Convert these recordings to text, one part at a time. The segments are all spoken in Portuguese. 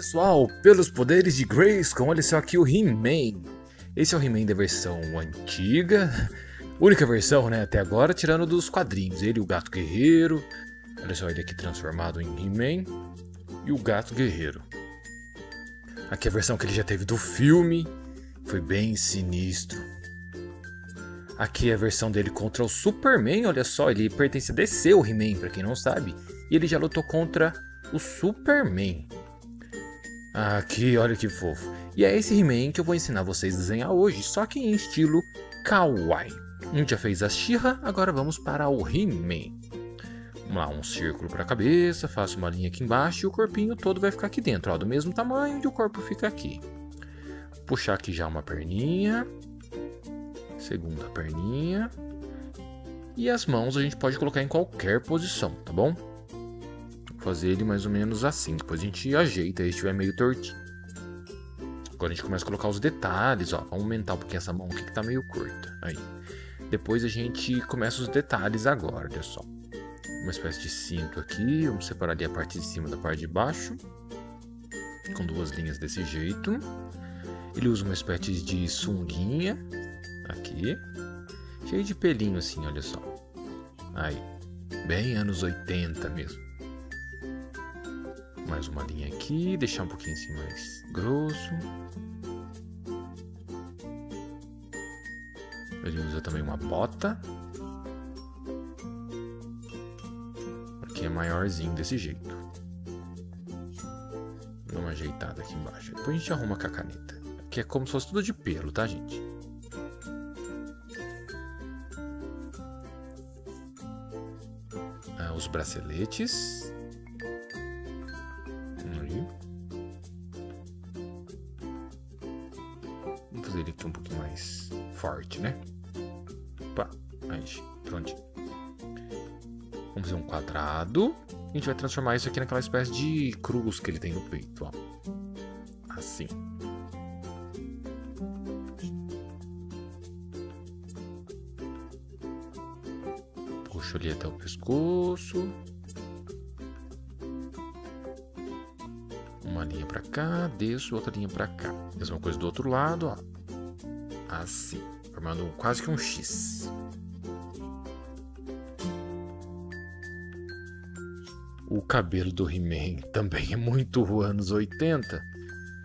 Pessoal, pelos poderes de Grayskull, olha só aqui o He-Man. Esse é o He-Man da versão antiga, única versão, né, até agora, tirando dos quadrinhos. Ele o Gato Guerreiro. Olha só ele aqui transformado em He-Man e o Gato Guerreiro. Aqui a versão que ele já teve do filme, foi bem sinistro. Aqui a versão dele contra o Superman, olha só, ele pertence a DC, o He-Man, pra quem não sabe. E ele já lutou contra o Superman. Aqui, olha que fofo. E é esse He-Man que eu vou ensinar vocês a desenhar hoje, só que em estilo kawaii. A gente já fez a She-Ra, agora vamos para o He-Man. Vamos lá, um círculo para a cabeça, faço uma linha aqui embaixo e o corpinho todo vai ficar aqui dentro, ó, do mesmo tamanho e o corpo fica aqui. Puxar aqui já uma perninha, segunda perninha. E as mãos a gente pode colocar em qualquer posição, tá bom? Fazer ele mais ou menos assim. Depois a gente ajeita ele estiver meio tortinho. Agora a gente começa a colocar os detalhes, ó. Vamos aumentar um pouquinho essa mão aqui que tá meio curta. Aí. Depois a gente começa os detalhes agora, olha só. Uma espécie de cinto aqui. Vamos separar ali a parte de cima da parte de baixo. Com duas linhas desse jeito. Ele usa uma espécie de sunguinha. Aqui. Cheio de pelinho assim, olha só. Aí. Bem anos 80 mesmo mais uma linha aqui, deixar um pouquinho assim mais grosso. Ele usa também uma bota. Aqui é maiorzinho desse jeito. Dá uma ajeitada aqui embaixo. Depois a gente arruma com a caneta. Aqui é como se fosse tudo de pelo, tá, gente? Ah, os braceletes. A gente vai transformar isso aqui naquela espécie de cruz que ele tem no peito, ó. Assim. Puxo ali até o pescoço. Uma linha para cá, desço outra linha para cá. Mesma coisa do outro lado, ó assim, formando quase que um X. O cabelo do He-Man também é muito anos 80.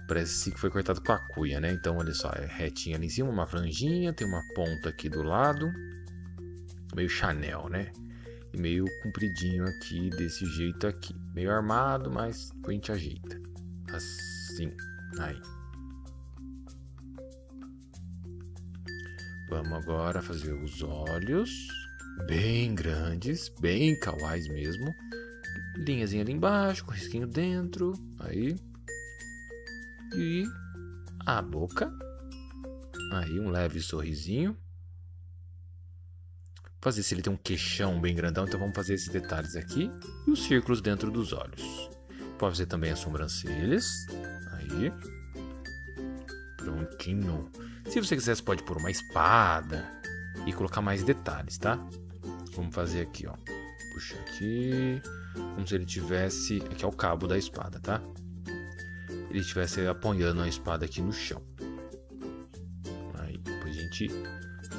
Parece que foi cortado com a cuia, né? Então, olha só, é retinho ali em cima, uma franjinha, tem uma ponta aqui do lado. Meio Chanel, né? E meio compridinho aqui, desse jeito aqui. Meio armado, mas a gente ajeita. Assim. Aí. Vamos agora fazer os olhos bem grandes, bem kawais mesmo. Linhazinha ali embaixo, com risquinho dentro, aí. E a boca. Aí um leve sorrisinho. Fazer se ele tem um queixão bem grandão, então vamos fazer esses detalhes aqui e os círculos dentro dos olhos. Pode fazer também as sobrancelhas. Aí. Prontinho. Se você quiser, você pode pôr uma espada e colocar mais detalhes, tá? Vamos fazer aqui, ó. Puxa aqui. Como se ele tivesse. Aqui é o cabo da espada, tá? Ele estivesse apoiando a espada aqui no chão. Aí depois a gente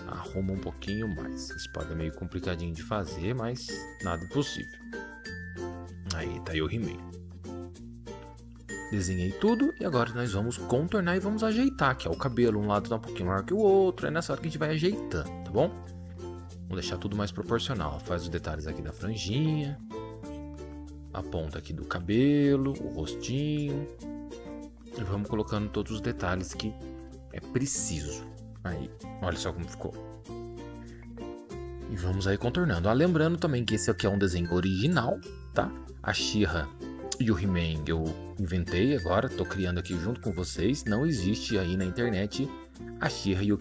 arruma um pouquinho mais. A espada é meio complicadinho de fazer, mas nada impossível. Aí tá aí o He-Man. Desenhei tudo e agora nós vamos contornar e vamos ajeitar, que é o cabelo, um lado tá um pouquinho maior que o outro, é nessa hora que a gente vai ajeitando, tá bom? Vamos deixar tudo mais proporcional, faz os detalhes aqui da franjinha, a ponta aqui do cabelo, o rostinho, e vamos colocando todos os detalhes que é preciso. Aí, olha só como ficou. E vamos aí contornando. Ah, lembrando também que esse aqui é um desenho original, tá? A Xirra e o He-Man eu inventei agora, tô criando aqui junto com vocês. Não existe aí na internet a She-Ra e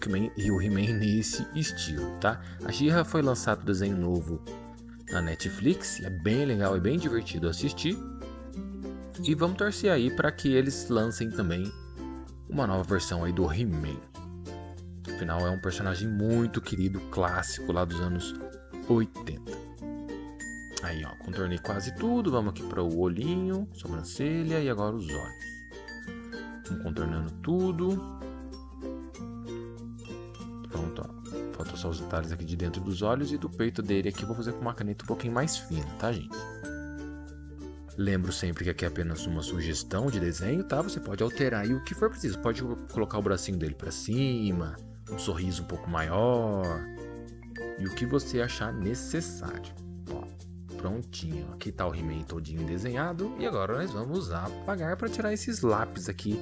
o He-Man nesse estilo, tá? A She-Ra foi lançado desenho novo na Netflix, é bem legal, é bem divertido assistir. E vamos torcer aí para que eles lancem também uma nova versão aí do He-Man. Afinal, é um personagem muito querido, clássico lá dos anos 80. Aí, ó, contornei quase tudo. Vamos aqui para o olhinho, sobrancelha e agora os olhos. Vamos contornando tudo. Só os detalhes aqui de dentro dos olhos e do peito dele aqui. Vou fazer com uma caneta um pouquinho mais fina, tá, gente? Lembro sempre que aqui é apenas uma sugestão de desenho, tá? Você pode alterar aí o que for preciso. Pode colocar o bracinho dele para cima, um sorriso um pouco maior e o que você achar necessário. Ó, prontinho. Aqui tá o He-Man todinho desenhado e agora nós vamos apagar para tirar esses lápis aqui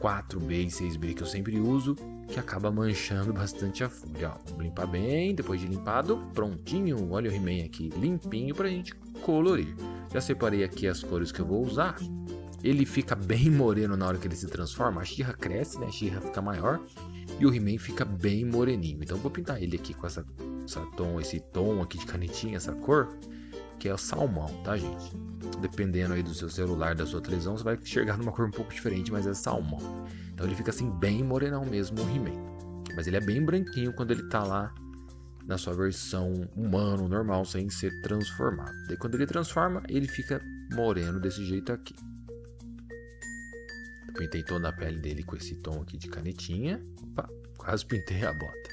4B e 6B que eu sempre uso, que acaba manchando bastante a folha. Ó, limpar bem, depois de limpado, prontinho. Olha o He-Man aqui limpinho pra gente colorir. Já separei aqui as cores que eu vou usar. Ele fica bem moreno na hora que ele se transforma. A Xirra cresce, né? A Xirra fica maior. E o He-Man fica bem moreninho. Então vou pintar ele aqui com essa, essa tom, esse tom aqui de canetinha, essa cor. Que é o salmão, tá, gente? Dependendo aí do seu celular, da sua televisão, você vai enxergar numa cor um pouco diferente, mas é salmão. Então ele fica assim bem morenão mesmo, o He-Man. Mas ele é bem branquinho quando ele tá lá na sua versão humano, normal, sem ser transformado. Daí quando ele transforma, ele fica moreno desse jeito aqui. Pintei toda a pele dele com esse tom aqui de canetinha. Opa, quase pintei a bota.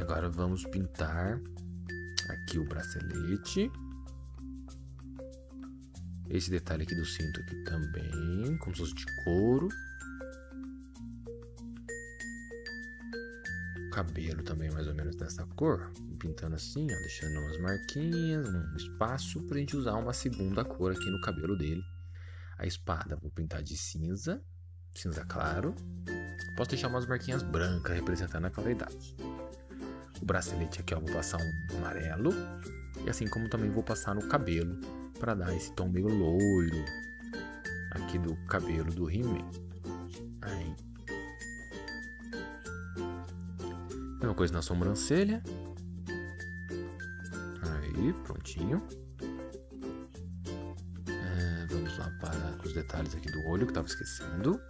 Agora vamos pintar aqui o bracelete. Esse detalhe aqui do cinto aqui também, como se fosse de couro. cabelo também mais ou menos dessa cor, pintando assim, ó, deixando umas marquinhas, um espaço para a gente usar uma segunda cor aqui no cabelo dele. A espada vou pintar de cinza, cinza claro. Posso deixar umas marquinhas brancas representando a claridade. O bracelete aqui ó, vou passar um amarelo e assim como também vou passar no cabelo para dar esse tom meio loiro aqui do cabelo do He-Man. Aí Mesma coisa na sobrancelha. Aí, prontinho. É, vamos lá para os detalhes aqui do olho que estava esquecendo.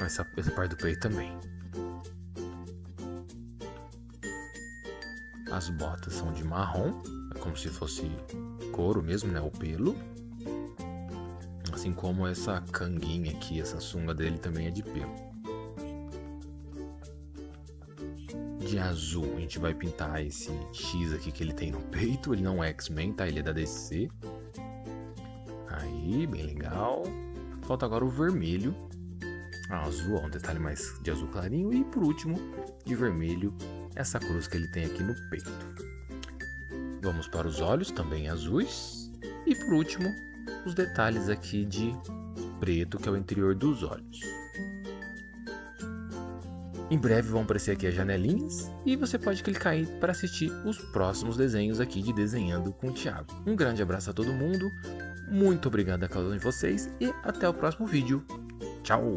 Essa, essa parte do peito também. As botas são de marrom, como se fosse couro mesmo, né? O pelo. Assim como essa canguinha aqui, essa sunga dele também é de pelo. de azul, a gente vai pintar esse X aqui que ele tem no peito. Ele não é X-Men, tá? Ele é da DC. Aí, bem legal. Falta agora o vermelho. Ah, azul, ó, um detalhe mais de azul clarinho. E por último, de vermelho, essa cruz que ele tem aqui no peito. Vamos para os olhos, também azuis. E por último, os detalhes aqui de preto, que é o interior dos olhos. Em breve vão aparecer aqui as janelinhas e você pode clicar aí para assistir os próximos desenhos aqui de Desenhando com o Thiago. Um grande abraço a todo mundo, muito obrigado a cada um de vocês e até o próximo vídeo. Tchau!